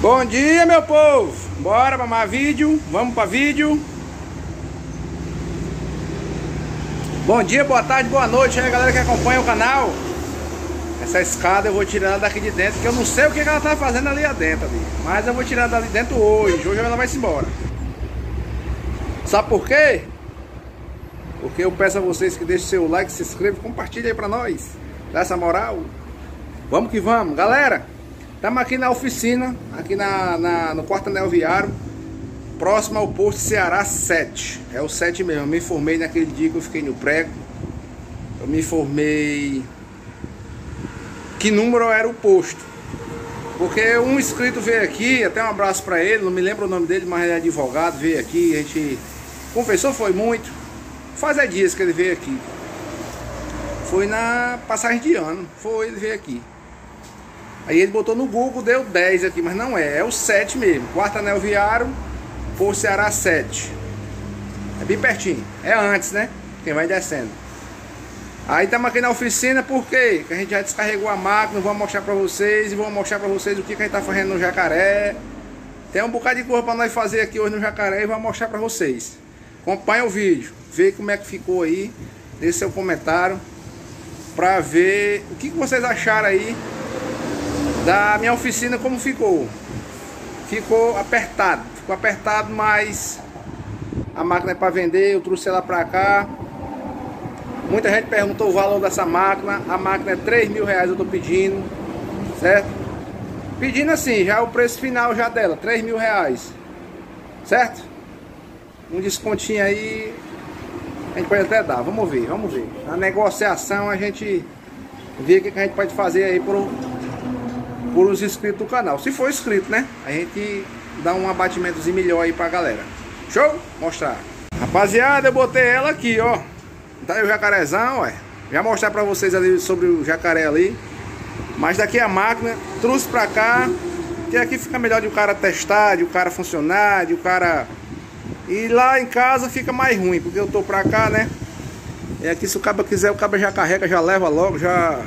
Bom dia, meu povo! Bora mais vídeo, vamos para vídeo. Bom dia, boa tarde, boa noite aí, galera que acompanha o canal. Essa escada eu vou tirar daqui de dentro, que eu não sei o que ela tá fazendo ali adentro, ali. mas eu vou tirar dali dentro hoje. Hoje ela vai se embora. Sabe por quê? Porque eu peço a vocês que deixem seu like, se inscrevam, compartilhem aí pra nós. Dá essa moral. Vamos que vamos. Galera, estamos aqui na oficina, aqui na, na, no quarto anel viário, próximo ao posto Ceará 7. É o 7 mesmo. Eu me informei naquele dia que eu fiquei no prego. Eu me informei que número era o posto. Porque um inscrito veio aqui, até um abraço para ele, não me lembro o nome dele, mas ele é advogado, veio aqui, a gente conversou, foi muito. Faz dias que ele veio aqui. Foi na passagem de ano, foi, ele veio aqui. Aí ele botou no Google, deu 10 aqui, mas não é, é o 7 mesmo. Quarto anel viário, por Ceará 7. É bem pertinho, é antes, né? Quem vai descendo. Aí estamos aqui na oficina porque a gente já descarregou a máquina, vou mostrar para vocês e vou mostrar para vocês o que, que a gente está fazendo no jacaré. Tem um bocado de coisa para nós fazer aqui hoje no jacaré e vou mostrar para vocês. Acompanha o vídeo, vê como é que ficou aí, deixe seu comentário para ver o que, que vocês acharam aí da minha oficina como ficou. Ficou apertado, ficou apertado, mas a máquina é para vender, eu trouxe ela para cá. Muita gente perguntou o valor dessa máquina. A máquina é 3 mil reais eu estou pedindo. Certo? Pedindo assim, já é o preço final já dela, 3 mil reais. Certo? Um descontinho aí. A gente pode até dar, vamos ver, vamos ver. Na negociação a gente vê o que a gente pode fazer aí por, por os inscritos do canal. Se for inscrito, né? A gente dá um abatimentozinho melhor aí pra galera. Show? Mostrar. Rapaziada, eu botei ela aqui, ó. Tá aí o jacarezão, ué. Já mostrar pra vocês ali sobre o jacaré ali. Mas daqui a máquina, trouxe pra cá. Que aqui fica melhor de o cara testar, de o cara funcionar, de o cara... E lá em casa fica mais ruim, porque eu tô pra cá, né? E aqui se o cabo quiser, o cabo já carrega, já leva logo, já...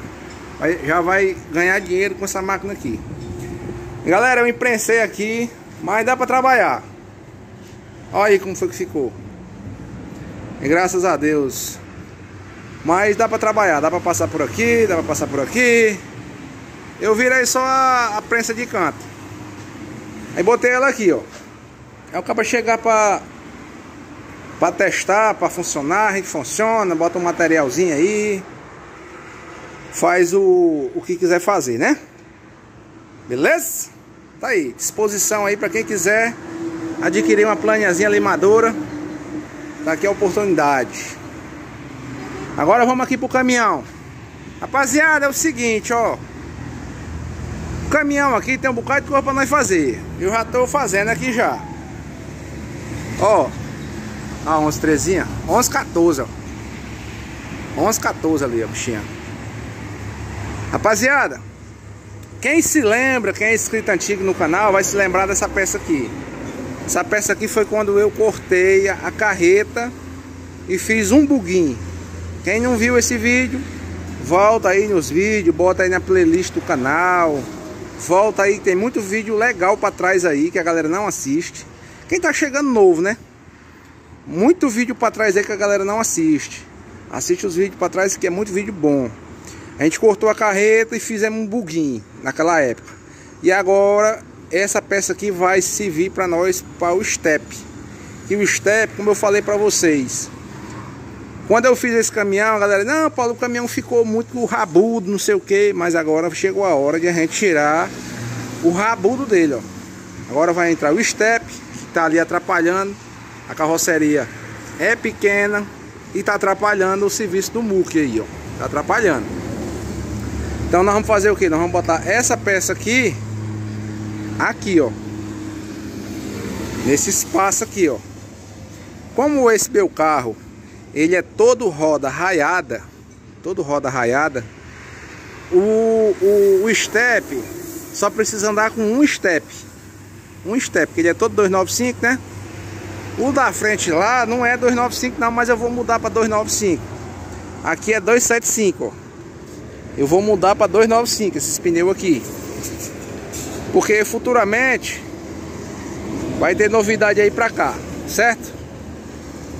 Já vai ganhar dinheiro com essa máquina aqui. Galera, eu imprensei aqui, mas dá pra trabalhar. Olha aí como foi que ficou. E graças a Deus mas dá pra trabalhar, dá pra passar por aqui, dá pra passar por aqui. Eu virei só a, a prensa de canto. Aí botei ela aqui, ó. Aí o cara chegar pra, pra testar, pra funcionar, a gente funciona, bota um materialzinho aí. Faz o, o que quiser fazer, né? Beleza? Tá aí, disposição aí pra quem quiser adquirir uma planeazinha limadora. Tá aqui a oportunidade. Agora vamos aqui pro caminhão. Rapaziada, é o seguinte, ó. O caminhão aqui tem um bocado de coisa pra nós fazer. Eu já tô fazendo aqui já. Ó. A 11 13 11 14, ó. 11 14 ali, ó, bichinha. Rapaziada, quem se lembra, quem é inscrito antigo no canal, vai se lembrar dessa peça aqui. Essa peça aqui foi quando eu cortei a carreta e fiz um buguinho. Quem não viu esse vídeo, volta aí nos vídeos, bota aí na playlist do canal. Volta aí, tem muito vídeo legal para trás aí que a galera não assiste. Quem tá chegando novo, né? Muito vídeo para trás aí que a galera não assiste. Assiste os vídeos para trás que é muito vídeo bom. A gente cortou a carreta e fizemos um buguinho naquela época. E agora essa peça aqui vai servir para nós para o step. E o step, como eu falei para vocês, quando eu fiz esse caminhão, a galera, não, Paulo, o caminhão ficou muito rabudo, não sei o que, mas agora chegou a hora de a gente tirar o rabudo dele, ó. Agora vai entrar o step, que tá ali atrapalhando. A carroceria é pequena e tá atrapalhando o serviço do muque aí, ó. Tá atrapalhando. Então nós vamos fazer o que? Nós vamos botar essa peça aqui, aqui, ó. Nesse espaço aqui, ó. Como esse meu carro ele é todo roda raiada, todo roda raiada. O, o, o step só precisa andar com um step, um step, que ele é todo 295, né? O da frente lá não é 295 não, mas eu vou mudar para 295. Aqui é 275, ó. Eu vou mudar para 295 esses pneus aqui. Porque futuramente vai ter novidade aí pra cá, certo?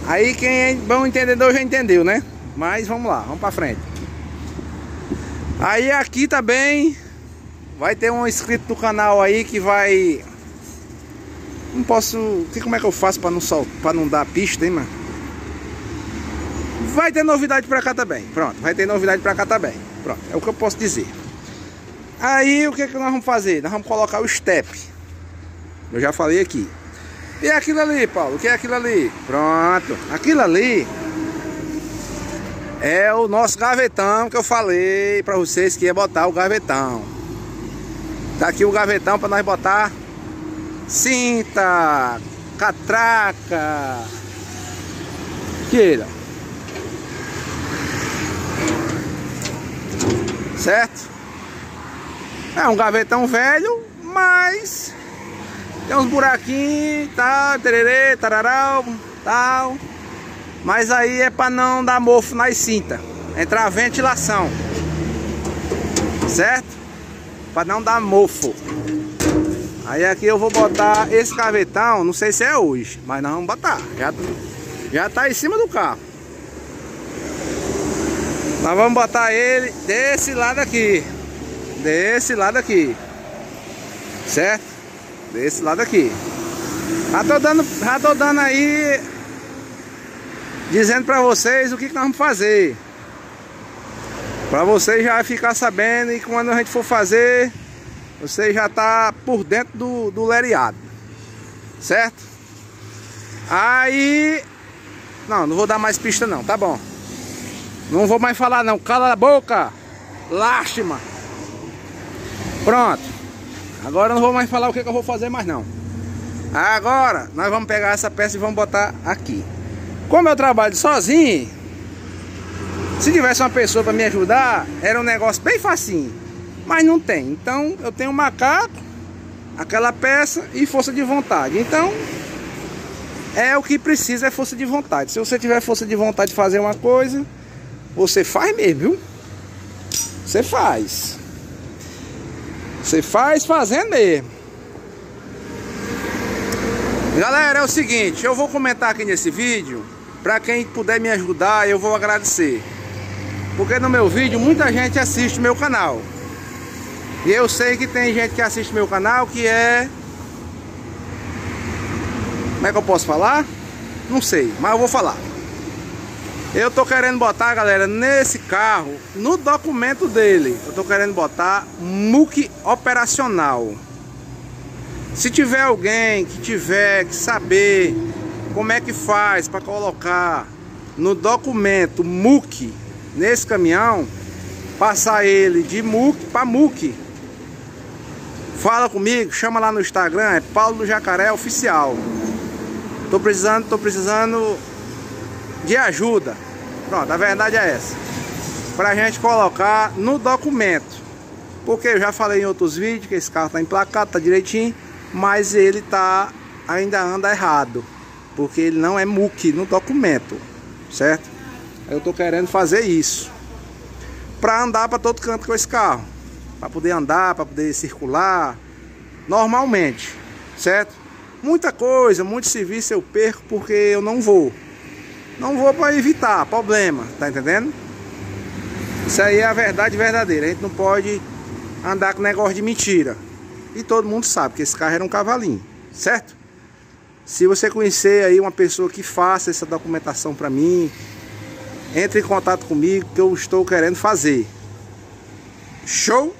Aí quem é bom entendedor já entendeu, né? Mas vamos lá, vamos pra frente. Aí aqui também vai ter um inscrito do canal aí que vai... Não posso... Como é que eu faço pra não, sol... pra não dar pista, hein, mano? Vai ter novidade pra cá também. Pronto, vai ter novidade pra cá também. Pronto, é o que eu posso dizer. Aí o que, é que nós vamos fazer? Nós vamos colocar o step. Eu já falei aqui. E aquilo ali, Paulo? O que é aquilo ali? Pronto. Aquilo ali é o nosso gavetão que eu falei para vocês que ia botar o gavetão. Tá aqui o gavetão para nós botar cinta, catraca. Queira. Certo? É um gavetão velho, mas tem uns buraquinhos, tal, tererê, tararau, tal. Mas aí é para não dar mofo nas cintas. Entrar a ventilação. Certo? Para não dar mofo. Aí aqui eu vou botar esse gavetão, não sei se é hoje, mas nós vamos botar. Já, já tá em cima do carro. Nós vamos botar ele desse lado aqui. Desse lado aqui. Certo? Desse lado aqui. Já tô dando, já tô dando aí dizendo para vocês o que, que nós vamos fazer. Para vocês já ficar sabendo e quando a gente for fazer, você já tá por dentro do, do lereado. Certo? Aí. Não, não vou dar mais pista não, tá bom. Não vou mais falar não. Cala a boca! Lástima! Pronto. Agora não vou mais falar o que, que eu vou fazer mais não. Agora nós vamos pegar essa peça e vamos botar aqui. Como eu trabalho sozinho, se tivesse uma pessoa para me ajudar, era um negócio bem facinho. Mas não tem. Então eu tenho um macaco, aquela peça e força de vontade. Então é o que precisa é força de vontade. Se você tiver força de vontade de fazer uma coisa, você faz mesmo, viu? Você faz. Você faz fazendo mesmo. Galera, é o seguinte, eu vou comentar aqui nesse vídeo. Pra quem puder me ajudar, eu vou agradecer. Porque no meu vídeo muita gente assiste meu canal. E eu sei que tem gente que assiste meu canal que é... Como é que eu posso falar? Não sei, mas eu vou falar. Eu tô querendo botar, galera, nesse carro, no documento dele, eu tô querendo botar MUC operacional. Se tiver alguém que tiver que saber como é que faz para colocar no documento MUC nesse caminhão, passar ele de MUC para MUC. Fala comigo, chama lá no Instagram, é Paulo do Jacaré Oficial. Tô precisando, tô precisando de ajuda. Pronto, a verdade é essa. Pra gente colocar no documento. Porque eu já falei em outros vídeos que esse carro tá emplacado, tá direitinho, mas ele tá ainda anda errado. Porque ele não é MUC no documento, certo? Eu tô querendo fazer isso. Pra andar para todo canto com esse carro. Para poder andar, para poder circular normalmente, certo? Muita coisa, muito serviço eu perco porque eu não vou. Não vou para evitar problema, tá entendendo? Isso aí é a verdade verdadeira. A gente não pode andar com negócio de mentira. E todo mundo sabe que esse carro era um cavalinho, certo? Se você conhecer aí uma pessoa que faça essa documentação para mim, entre em contato comigo que eu estou querendo fazer. Show?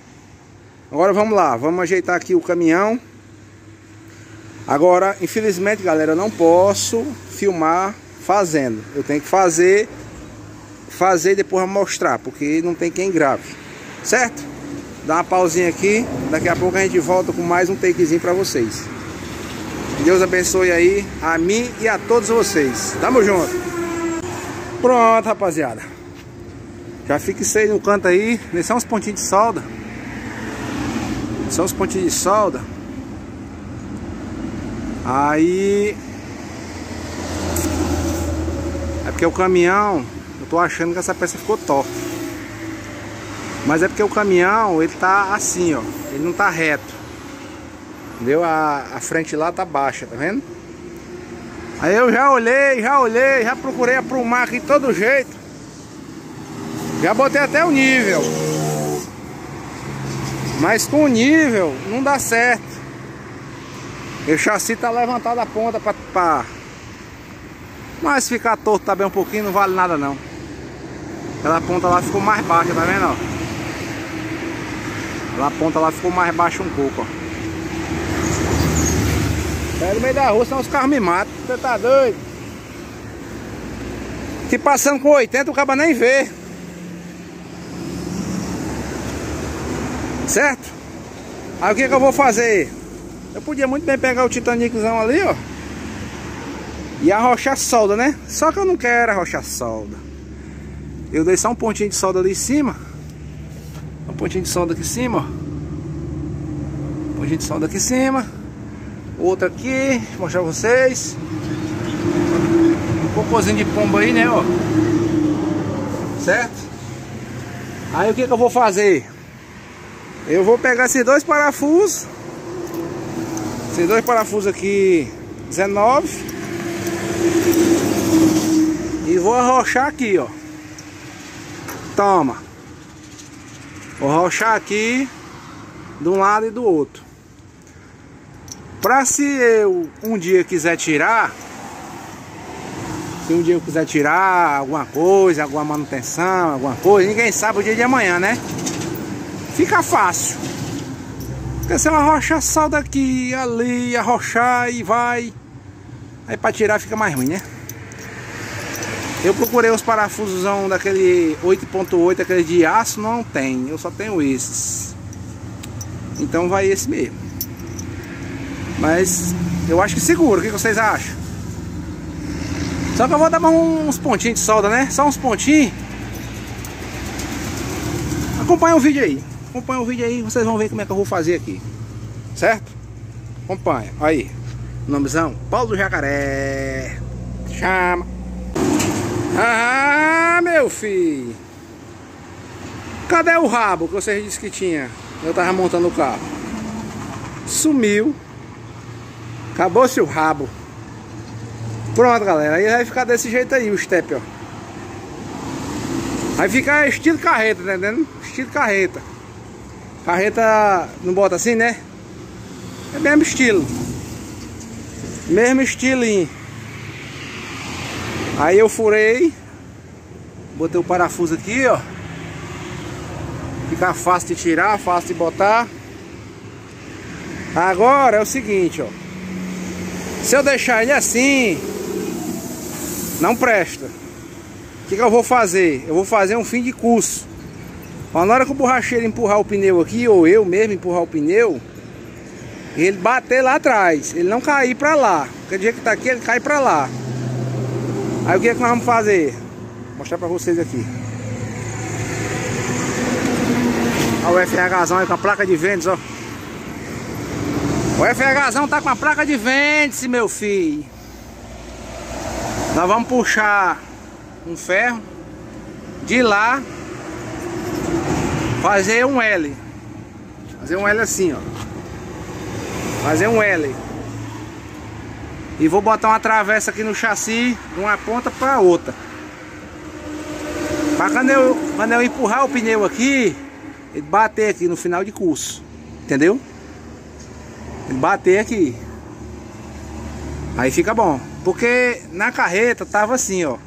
Agora vamos lá, vamos ajeitar aqui o caminhão. Agora, infelizmente, galera, eu não posso filmar fazendo. Eu tenho que fazer, fazer e depois mostrar, porque não tem quem grave. Certo? Dá uma pausinha aqui, daqui a pouco a gente volta com mais um takezinho para vocês. Deus abençoe aí a mim e a todos vocês. Tamo junto. Pronto, rapaziada. Já fixei no canto aí. São uns pontinhos de solda. São os pontinhos de solda. Aí é porque o caminhão, eu tô achando que essa peça ficou torta. Mas é porque o caminhão, ele tá assim, ó. Ele não tá reto. Entendeu? A, a frente lá tá baixa, tá vendo? Aí eu já olhei, já olhei, já procurei aprumar aqui de todo jeito. Já botei até o nível. Mas com o nível não dá certo. E o chassi tá levantado a ponta pra... Mas ficar torto também um pouquinho não vale nada não. Aquela ponta lá ficou mais baixa, tá vendo? Ó? Aquela ponta lá ficou mais baixa um pouco, ó. Pega no meio da rua, senão os carros me matam. Você tá doido? Que passando com 80 o caba nem vê. Certo? Aí o que, que eu vou fazer? Eu podia muito bem pegar o Titaniczão ali, ó. E arrochar solda, né? Só que eu não quero arrochar solda. Eu dei só um pontinho de solda ali em cima. Um pontinho de solda aqui em cima, ó. Um pontinho de solda aqui em cima. Outro aqui, vou mostrar pra vocês. Um cocôzinho de pomba aí, né, ó. Certo? Aí o que que eu vou fazer? Eu vou pegar esses dois parafusos. Esses dois parafusos aqui, 19. E vou arrochar aqui, ó. Toma. Vou arrochar aqui de um lado e do outro. Pra se eu um dia quiser tirar, se um dia eu quiser tirar alguma coisa, alguma manutenção, alguma coisa, ninguém sabe o dia de amanhã, né? Fica fácil. Porque se ela arrocha sal daqui, ali, arrochar e vai. Aí pra tirar fica mais ruim, né? Eu procurei os parafusos daquele 8.8, aquele de aço, não tem. Eu só tenho esses. Então vai esse mesmo. Mas eu acho que seguro. O que vocês acham? Só que eu vou dar uns pontinhos de solda, né? Só uns pontinhos. Acompanha o vídeo aí. Acompanha o vídeo aí, vocês vão ver como é que eu vou fazer aqui. Certo? Acompanha. Aí. Nomezão, Paulo do Jacaré. Chama. Ah, meu filho. Cadê o rabo que vocês disse que tinha? Eu tava montando o carro. Sumiu. Acabou-se o rabo. Pronto, galera. Aí vai ficar desse jeito aí o step, ó. Vai ficar estilo carreta, tá entendendo? Estilo carreta. Carreta não bota assim, né? É mesmo estilo. Mesmo estilinho. Aí eu furei. Botei o parafuso aqui, ó. Fica fácil de tirar, fácil de botar. Agora é o seguinte, ó. Se eu deixar ele assim, não presta. O que, que eu vou fazer? Eu vou fazer um fim de curso. na hora que o borracheiro empurrar o pneu aqui, ou eu mesmo empurrar o pneu, ele bater lá atrás, ele não cair pra lá. Porque do jeito que tá aqui, ele cai pra lá. Aí o que, que nós vamos fazer? Vou mostrar pra vocês aqui. Olha o FHzão aí com a placa de ventos, ó. O FHzão tá com a placa de vêndice, meu filho. Nós vamos puxar um ferro de lá fazer um L. Fazer um L assim, ó. Fazer um L. E vou botar uma travessa aqui no chassi de uma ponta para outra. Para quando eu, quando eu empurrar o pneu aqui, ele bater aqui no final de curso. Entendeu? bater aqui. Aí fica bom. Porque na carreta tava assim, ó.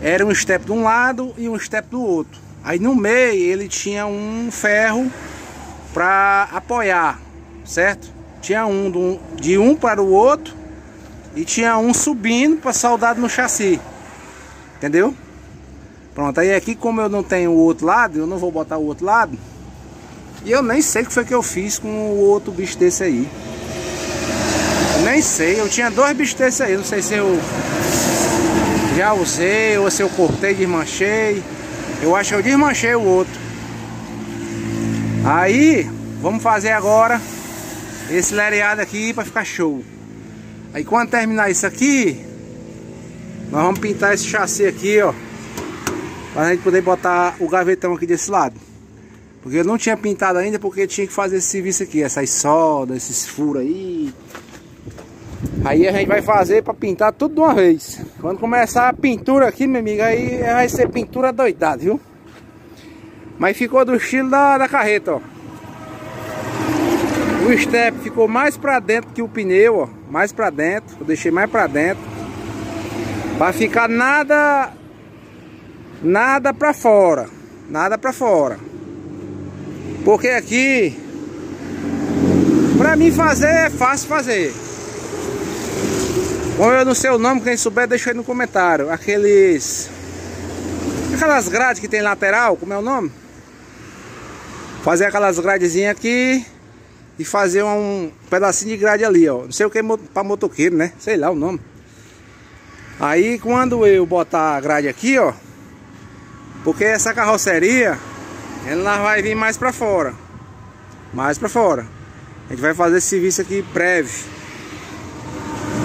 Era um step de um lado e um step do outro. Aí no meio ele tinha um ferro para apoiar, certo? Tinha um de um para o outro e tinha um subindo para soldado no chassi. Entendeu? Pronto, aí aqui como eu não tenho o outro lado, eu não vou botar o outro lado. E eu nem sei o que foi que eu fiz com o outro bicho desse aí. Nem sei, eu tinha dois bichos desse aí, não sei se eu já usei ou se eu cortei, desmanchei. Eu acho que eu desmanchei o outro. Aí, vamos fazer agora esse lereado aqui para ficar show. Aí quando terminar isso aqui, nós vamos pintar esse chassi aqui, ó. Pra gente poder botar o gavetão aqui desse lado. Porque não tinha pintado ainda, porque tinha que fazer esse serviço aqui, essas soldas, esses furos aí. Aí a gente vai fazer para pintar tudo de uma vez. Quando começar a pintura aqui, meu amigo, aí vai ser pintura doidada, viu? Mas ficou do estilo da, da carreta, ó. O step ficou mais para dentro que o pneu, ó. Mais para dentro. Eu deixei mais para dentro. Para ficar nada... Nada para fora. Nada para fora. Porque aqui... Para mim fazer é fácil fazer. Bom, eu não sei o nome, quem souber deixa aí no comentário. Aqueles... Aquelas grades que tem lateral, como é o nome? Fazer aquelas gradezinhas aqui e fazer um pedacinho de grade ali, ó. Não sei o que para motoqueiro, né? Sei lá o nome. Aí quando eu botar a grade aqui, ó, porque essa carroceria, ela vai vir mais para fora. Mais para fora. A gente vai fazer esse serviço aqui prévio.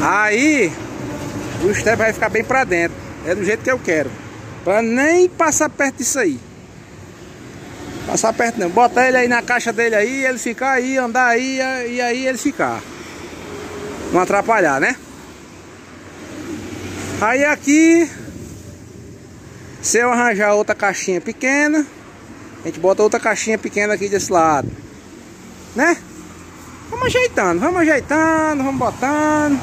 Aí o step vai ficar bem pra dentro. É do jeito que eu quero. Pra nem passar perto disso aí. Passar perto não. Botar ele aí na caixa dele aí, ele ficar aí, andar aí e aí ele ficar. Não atrapalhar, né? Aí aqui, se eu arranjar outra caixinha pequena, a gente bota outra caixinha pequena aqui desse lado. Né? Vamos ajeitando, vamos ajeitando, vamos botando.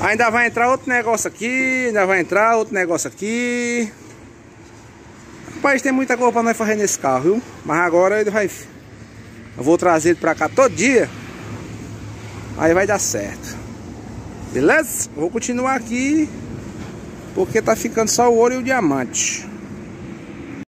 Ainda vai entrar outro negócio aqui, ainda vai entrar outro negócio aqui. Rapaz, tem muita coisa pra nós fazer nesse carro, viu? Mas agora ele vai... Eu vou trazer ele pra cá todo dia. Aí vai dar certo. Beleza? Vou continuar aqui. Porque tá ficando só o ouro e o diamante.